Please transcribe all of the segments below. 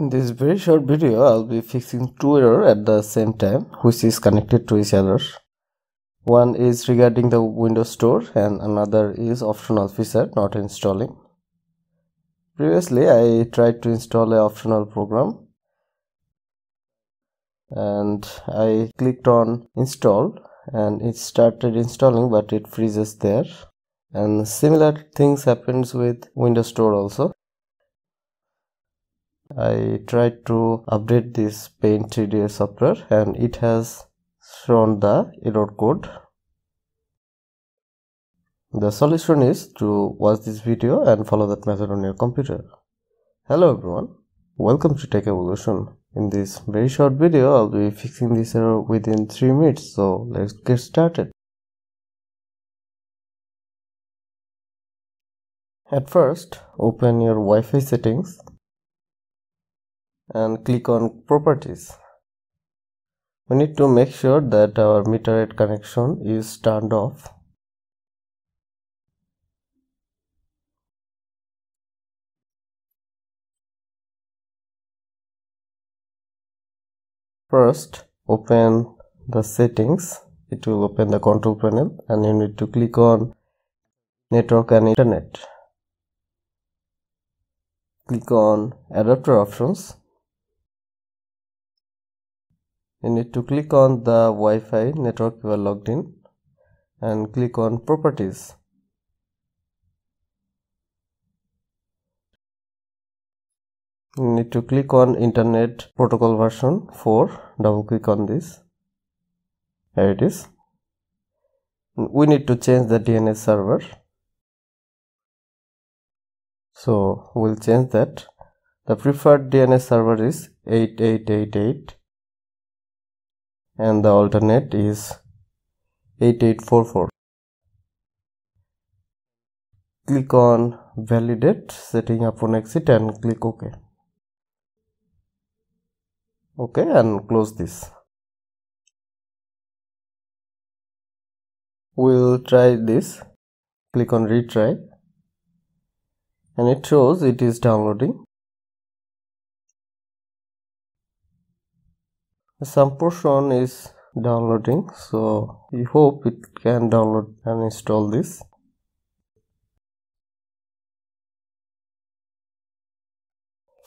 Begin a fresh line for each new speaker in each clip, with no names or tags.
In this very short video, I'll be fixing two errors at the same time which is connected to each other. One is regarding the Windows Store and another is optional feature not installing. Previously, I tried to install a optional program and I clicked on install and it started installing but it freezes there and similar things happens with Windows Store also I tried to update this Paint 3D's software and it has shown the error code. The solution is to watch this video and follow that method on your computer. Hello everyone, welcome to Tech Evolution. In this very short video, I'll be fixing this error within 3 minutes, so let's get started. At first, open your Wi-Fi settings and click on properties. We need to make sure that our metered connection is turned off. First open the settings. It will open the control panel and you need to click on network and internet. Click on adapter options you need to click on the Wi-Fi network you are logged in and click on properties. You need to click on internet protocol version 4 double click on this. Here it is. We need to change the DNS server. So we'll change that. The preferred DNS server is 8888 and the alternate is 8844 click on validate setting upon exit and click ok. Ok and close this. We'll try this. Click on retry. And it shows it is downloading some portion is downloading so we hope it can download and install this.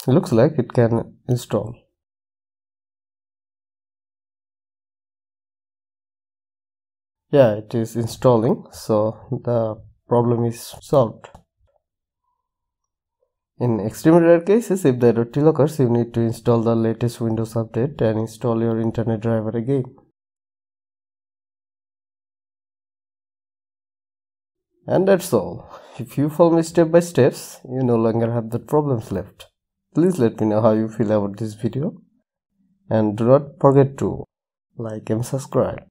It looks like it can install. Yeah it is installing so the problem is solved in extreme rare cases, if the still occurs, you need to install the latest Windows update and install your internet driver again. And that's all. If you follow me step by steps, you no longer have the problems left. Please let me know how you feel about this video. And do not forget to like and subscribe.